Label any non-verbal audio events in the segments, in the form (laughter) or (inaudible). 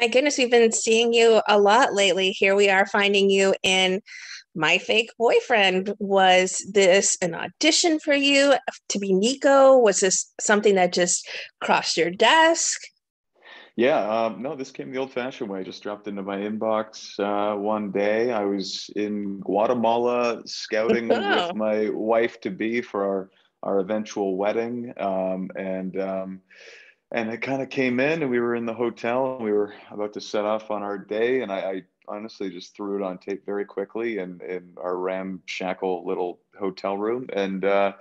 My goodness, we've been seeing you a lot lately. Here we are finding you in My Fake Boyfriend. Was this an audition for you to be Nico? Was this something that just crossed your desk? Yeah, um, no, this came the old fashioned way. Just dropped into my inbox uh, one day. I was in Guatemala scouting (laughs) oh. with my wife to be for our, our eventual wedding. Um, and um, and it kind of came in and we were in the hotel and we were about to set off on our day and I, I honestly just threw it on tape very quickly in, in our ramshackle little hotel room and uh,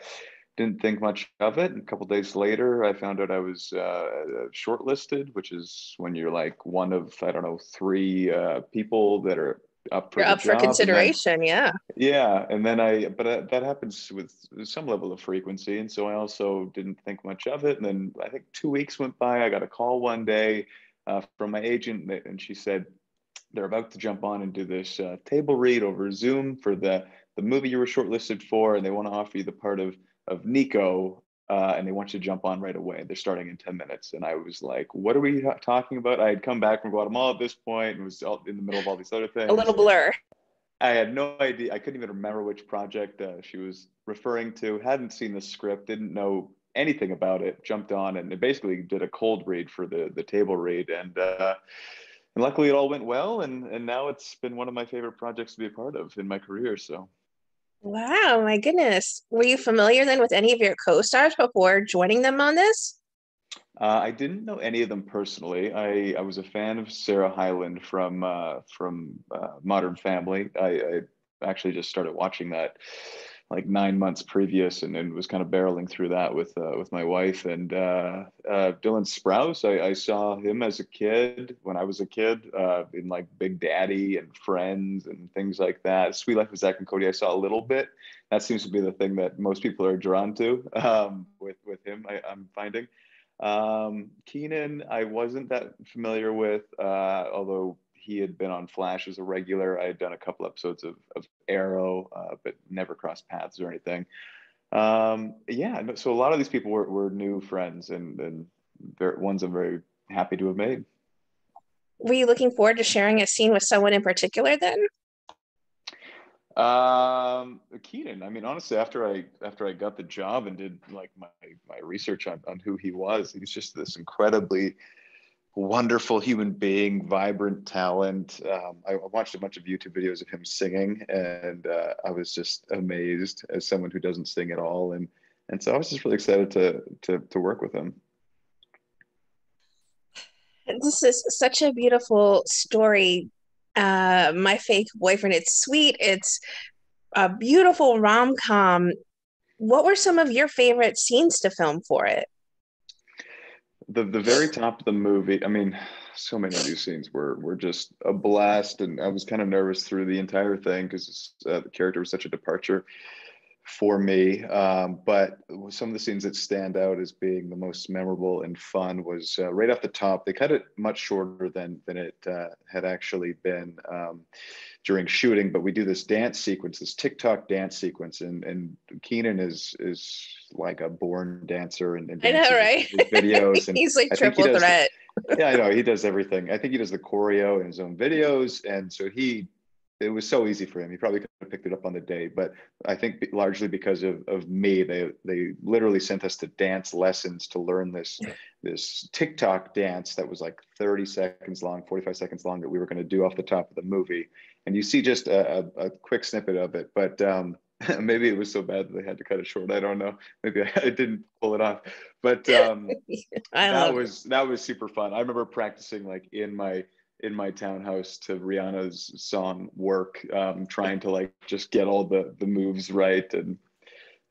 didn't think much of it. And a couple days later, I found out I was uh, shortlisted, which is when you're like one of I don't know three uh, people that are up for, up for consideration. Then, yeah. Yeah, and then I, but uh, that happens with some level of frequency, and so I also didn't think much of it. And then I think two weeks went by. I got a call one day uh, from my agent, and she said they're about to jump on and do this uh, table read over Zoom for the the movie you were shortlisted for, and they want to offer you the part of of Nico uh, and they want you to jump on right away. They're starting in 10 minutes. And I was like, what are we talking about? I had come back from Guatemala at this point and was in the middle of all these other things. A little blur. I had no idea. I couldn't even remember which project uh, she was referring to. Hadn't seen the script, didn't know anything about it. Jumped on and basically did a cold read for the the table read, and uh, and luckily it all went well. And and now it's been one of my favorite projects to be a part of in my career. So Wow, my goodness. Were you familiar then with any of your co stars before joining them on this? Uh, I didn't know any of them personally. I, I was a fan of Sarah Hyland from uh, from uh, Modern Family. I, I, actually just started watching that like nine months previous and, and was kind of barreling through that with uh, with my wife and uh, uh, Dylan Sprouse. I, I, saw him as a kid when I was a kid uh, in like Big Daddy and Friends and things like that. Suite Life of Zack and Cody I saw a little bit. That seems to be the thing that most people are drawn to (laughs) um, with with him. I, am finding. Um, Keiynan I wasn't that familiar with, uh, although he had been on Flash as a regular. I had done a couple episodes of, of Arrow, uh, but never crossed paths or anything. Um, yeah, so a lot of these people were, were new friends and, and ones I'm very happy to have made. Were you looking forward to sharing a scene with someone in particular then? Um, Keiynan. I mean, honestly, after I after I got the job and did like my my research on, on who he was, he's just this incredibly wonderful human being, vibrant talent. Um, I watched a bunch of YouTube videos of him singing, and uh, I was just amazed as someone who doesn't sing at all. And and so I was just really excited to to to work with him. This is such a beautiful story. Uh, my fake boyfriend. It's sweet. It's a beautiful rom com. What were some of your favorite scenes to film for it? The the very top of the movie i mean so many of these scenes were were just a blast and i was kind of nervous through the entire thing because uh, the character was such a departure for me um, but some of the scenes that stand out as being the most memorable and fun was uh, right off the top they cut it much shorter than than it uh, had actually been um, during shooting but we do this dance sequence this tiktok dance sequence and and Keiynan is is like a born dancer and, and I know, right? (laughs) videos. And He's like triple he threat. (laughs) yeah, I know. He does everything. I think he does the choreo in his own videos. And so he, it was so easy for him. He probably could picked it up on the day, but I think largely because of, of me, they, they literally sent us to dance lessons to learn this, this TikTok dance that was like 30 seconds long, 45 seconds long that we were going to do off the top of the movie. And you see just a, a, a quick snippet of it, but, um, (laughs) maybe it was so bad that they had to cut it short. I don't know. Maybe I, I didn't pull it off, but um, (laughs) that was it. that was super fun. I remember practicing like in my in my townhouse to Rihanna's song "Work," um, trying to like just get all the the moves right and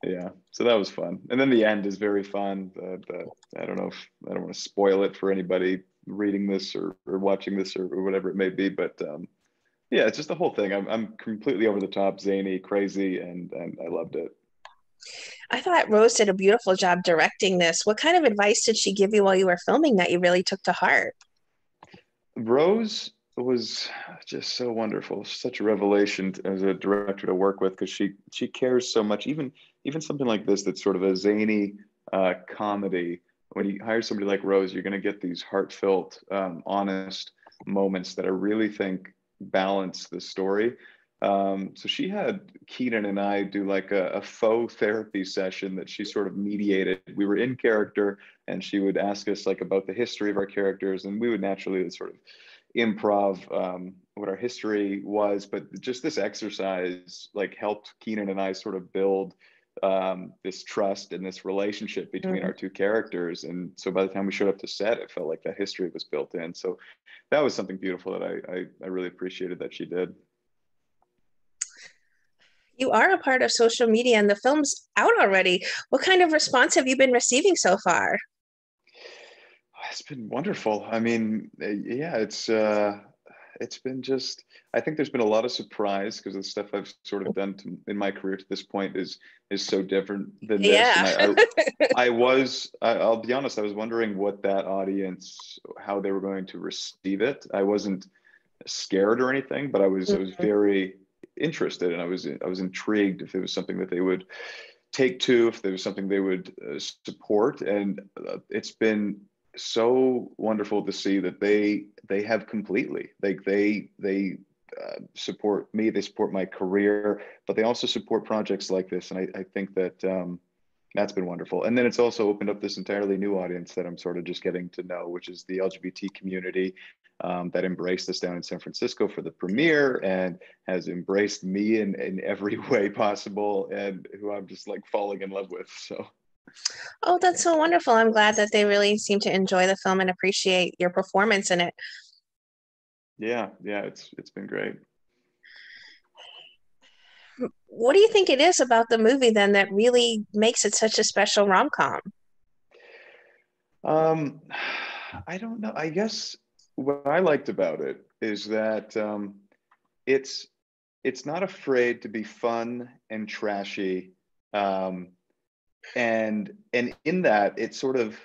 yeah so that was fun and then the end is very fun the, the, i don't know if i don't want to spoil it for anybody reading this or, or watching this or, or whatever it may be but um, yeah, it's just the whole thing. I'm I'm completely over the top, zany, crazy, and and I loved it. I thought Rose did a beautiful job directing this. What kind of advice did she give you while you were filming that you really took to heart? Rose was just so wonderful, such a revelation as a director to work with because she she cares so much. Even even something like this that's sort of a zany uh, comedy. When you hire somebody like Rose, you're going to get these heartfelt, um, honest moments that I really think balance the story. Um, so she had Keiynan and I do like a, a, faux therapy session that she sort of mediated. We were in character, and she would ask us like about the history of our characters, and we would naturally sort of improv um, what our history was. But just this exercise like helped Keiynan and I sort of build um, this trust and this relationship between mm-hmm. our two characters. And so by the time we showed up to set, it felt like that history was built in. So that was something beautiful that I, I, I really appreciated that she did. You are a part of social media and the film's out already. What kind of response have you been receiving so far? It's been wonderful. I mean, eh, yeah, it's uh, it's been just i think there's been a lot of surprise because the stuff i've sort of done to, in my career to this point is is so different than this yeah. I, I, (laughs) I, was I, will be honest i was wondering what that audience how they were going to receive it i wasn't scared or anything but i was mm-hmm. i was mm-hmm. very interested and i was i was intrigued if it was something that they would take to if there was something they would uh, support. And uh, it's been so wonderful to see that they they have completely like they they uh, support me they support my career but they also support projects like this and i, I think that um, that's been wonderful. And then it's also opened up this entirely new audience that i'm sort of just getting to know which is the lgbt community um, that embraced us down in san francisco for the premiere and has embraced me in, in every (laughs) way possible and who i'm just like falling in love with so Oh, that's so wonderful. I'm glad that they really seem to enjoy the film and appreciate your performance in it. Yeah, yeah, it's it's been great. What do you think it is about the movie then that really makes it such a special rom-com? Um (sighs) I don't know. I guess what I liked about it is that um it's it's not afraid to be fun and trashy um and and in that it sort of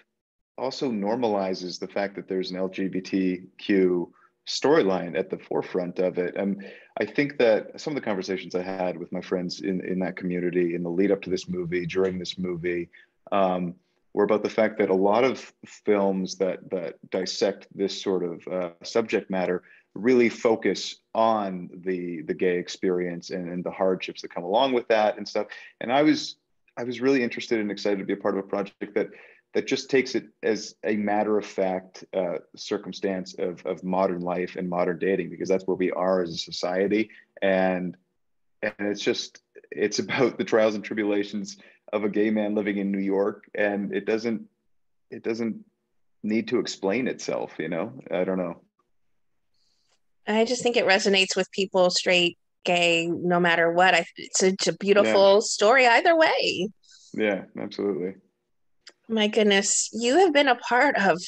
also normalizes the fact that there's an lgbtq storyline at the forefront of it. And i think that some of the conversations i had with my friends in in that community in the lead up to this movie during this movie um, were about the fact that a lot of films that that dissect this sort of uh, subject matter really focus on the the gay experience and, and the hardships that come along with that and stuff. And i was I was really interested and excited to be a part of a project that that just takes it as a matter of fact uh, circumstance of, of modern life and modern dating because that's where we are as a society. And and it's just it's about the trials and tribulations of a gay man living in New York and it doesn't it doesn't need to explain itself you know? I don't know. I just think it resonates with people straight gay no matter what. I, it's, it's a beautiful yeah. story either way. Yeah absolutely. My goodness you have been a part of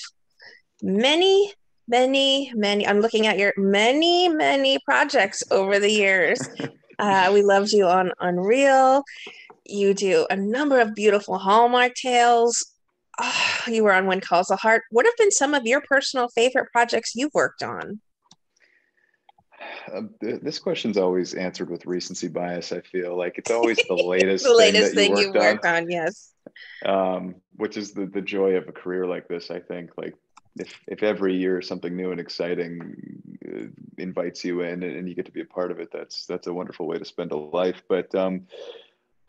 many many many i'm looking at your many many projects over the years. (laughs) Uh, we loved you on unreal you do a number of beautiful hallmark tales oh, you were on when calls the heart what have been some of your personal favorite projects you've worked on uh, this question's always answered with recency bias. I feel like it's always the (laughs) latest, the latest thing, you, thing you worked on. on. Yes. Um, which is the the joy of a career like this. I think like if if every year something new and exciting uh, invites you in and, and, you get to be a part of it, that's that's a wonderful way to spend a life. But um,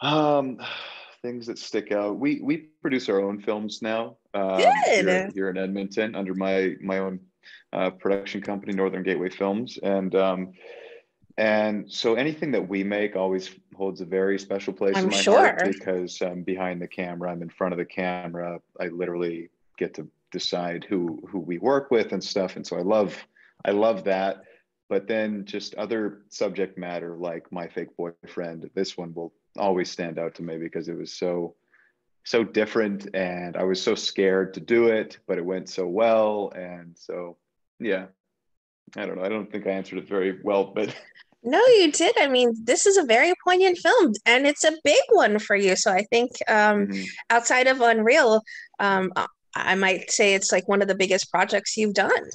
um, (sighs) things that stick out. We we produce our own films now. Um. Here, here in Edmonton under my my own uh, production company, Northern Gateway Films, and um, and so anything that we make always holds a very special place I'm in my sure. heart because um, behind the camera, I'm in front of the camera. I literally get to decide who who we work with and stuff, and so I love I love that. But then just other subject matter like my fake boyfriend, this one will always stand out to me because it was so so different and I was so scared to do it, but it went so well. And so, yeah, I don't know. I don't think I answered it very well, but. (laughs) No, you did. I mean, this is a very poignant film and it's a big one for you. So I think um, mm-hmm. outside of Unreal, um, I might say it's like one of the biggest projects you've done.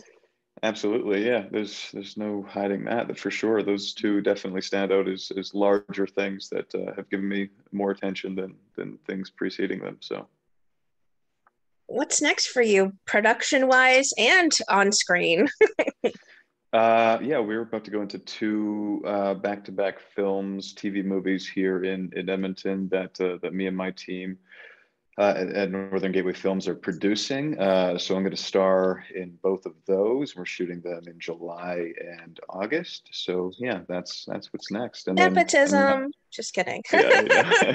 Absolutely, yeah. There's there's no hiding that for sure. Those two definitely stand out as, as larger things that uh, have given me more attention than than things preceding them. So, what's next for you, production wise and on screen? (laughs) Uh, yeah, we were about to go into two uh, back-to-back films, TV movies here in in Edmonton that uh, that me and my team uh, at, at Northern Gateway Films are producing. Uh, so I'm going to star in both of those. We're shooting them in July and August. So yeah, that's that's what's next. And Nepotism. Then, Just kidding. Yeah, yeah.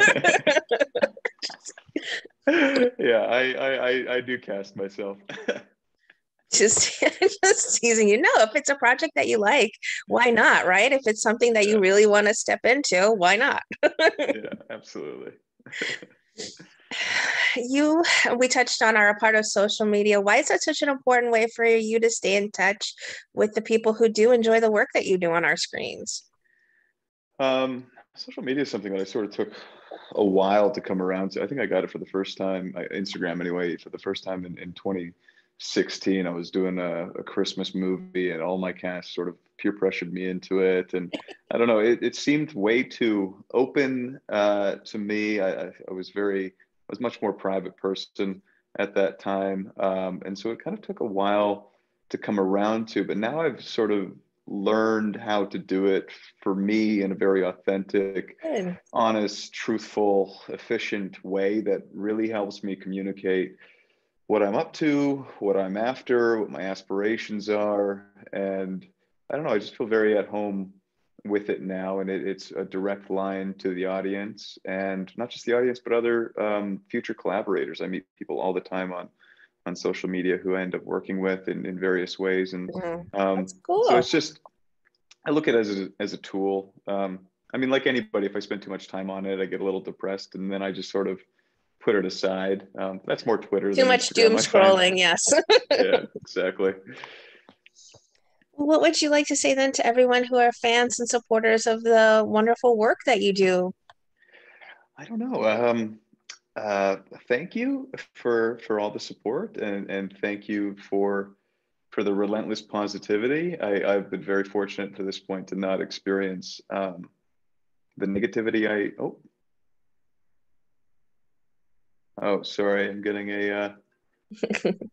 (laughs) yeah I, I I do cast myself. (laughs) just (laughs) just teasing you. No, if it's a project that you like, why not? Right? If it's something that you really want to step into, why not? yeah, absolutely. You we touched on are a part of social media. Why is that such an important way for you to stay in touch with the people who do enjoy the work that you do on our screens? Um, social media is something that I sort of took a while to come around to. I think I got it for the first time, Instagram anyway, for the first time in, in 2016. I was doing a, a Christmas movie and all my cast sort of peer pressured me into it. And I don't know, it, it seemed way too open uh, to me. I, I was very was much more private person at that time. Um, and so it kind of took a while to come around to, but now I've sort of learned how to do it for me in a very authentic, Good. honest, truthful, efficient way that really helps me communicate what I'm up to, what I'm after, what my aspirations are. And I don't know, I just feel very at home with it now, and it, it's a direct line to the audience, and not just the audience, but other um, future collaborators. I meet people all the time on on social media who I end up working with in, in various ways, and mm-hmm. um, cool. so it's just I look at it as a, as a tool. Um, I mean, like anybody, if I spend too much time on it, I get a little depressed, and then I just sort of put it aside. Um, that's more Twitter. Too much Instagram, doom scrolling. Yes. (laughs) yeah, exactly. What would you like to say then to everyone who are fans and supporters of the wonderful work that you do? I don't know. Um, uh, thank you for for all the support and and thank you for for the relentless positivity. I, I've been very fortunate to this point to not experience um, the negativity. I oh oh sorry, I'm getting a. Uh, (laughs) getting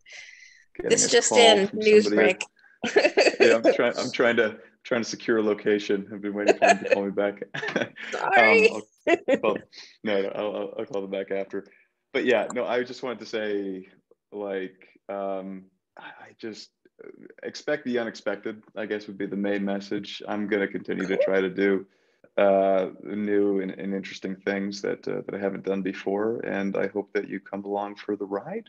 this a just in news break yeah, I'm (laughs) trying. I'm trying to trying to secure a location. I've been waiting for them to call me back. (laughs) Sorry. um, I'll, well, no, no I'll, I'll call them back after. But yeah, no, I just wanted to say, like, um, I just uh, expect the unexpected. I guess would be the main message. I'm going to continue to try to do uh, new and, and interesting things that uh, that I haven't done before, and I hope that you come along for the ride.